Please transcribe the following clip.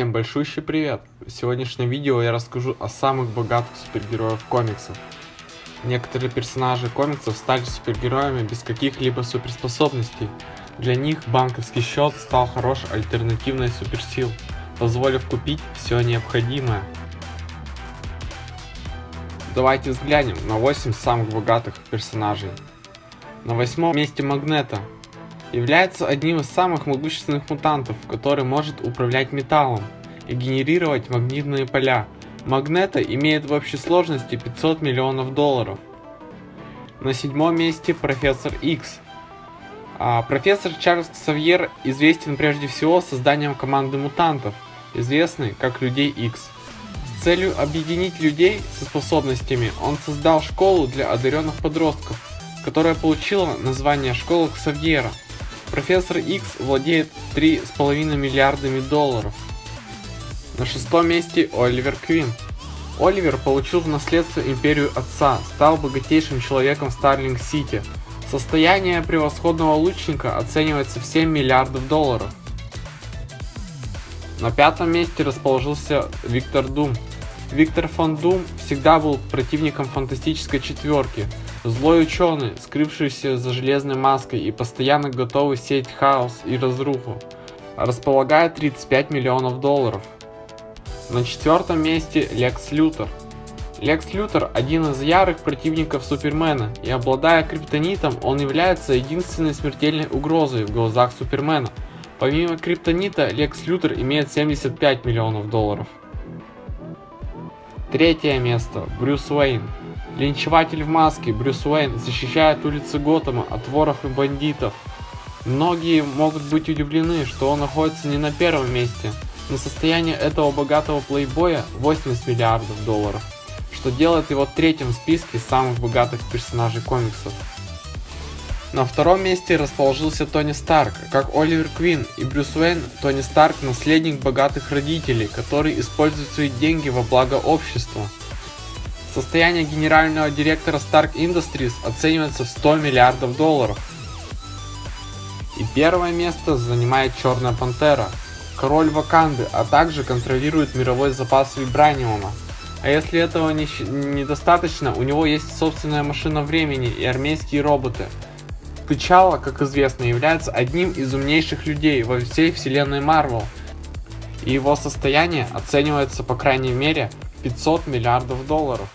Всем большущий привет! В сегодняшнем видео я расскажу о самых богатых супергероев комиксов. Некоторые персонажи комиксов стали супергероями без каких-либо суперспособностей. Для них банковский счет стал хорошей альтернативной суперсил, позволив купить все необходимое. Давайте взглянем на 8 самых богатых персонажей. На восьмом месте Магнета, является одним из самых могущественных мутантов, который может управлять металлом и генерировать магнитные поля. Магнета имеет в общей сложности 500 миллионов долларов. На седьмом месте профессор X. А профессор Чарльз Ксавьер известен прежде всего созданием команды мутантов, известной как Людей X. С целью объединить людей со способностями он создал школу для одаренных подростков, которая получила название Школа Ксавьера – Профессор X владеет 3,5 миллиардами долларов. На шестом месте Оливер Квин. Оливер получил в наследство империю отца, стал богатейшим человеком Старлинг-Сити. Состояние превосходного лучника оценивается в 7 миллиардов долларов. На пятом месте расположился Виктор Дум. Виктор фон Дум всегда был противником фантастической четверки, Злой ученый, скрывшийся за железной маской и постоянно готовый сеять хаос и разруху, располагает 35 миллионов долларов. На четвертом месте Лекс Лютер. Лекс Лютер один из ярых противников Супермена, и обладая криптонитом, он является единственной смертельной угрозой в глазах Супермена. Помимо криптонита, Лекс Лютер имеет 75 миллионов долларов. Третье место. Брюс Уэйн. Линчеватель в маске Брюс Уэйн защищает улицы Готэма от воров и бандитов. Многие могут быть удивлены, что он находится не на первом месте, но состояние этого богатого плейбоя 80 миллиардов долларов, что делает его третьим в списке самых богатых персонажей комиксов. На втором месте расположился Тони Старк. Как Оливер Квин и Брюс Уэйн, Тони Старк наследник богатых родителей, который использует свои деньги во благо общества – Состояние генерального директора Stark Industries оценивается в 100 миллиардов долларов. И первое место занимает Черная Пантера, король Ваканды, а также контролирует мировой запас вибраниума. А если этого не, недостаточно, у него есть собственная машина времени и армейские роботы. Тычало, как известно, является одним из умнейших людей во всей вселенной Марвел. И его состояние оценивается по крайней мере 500 миллиардов долларов.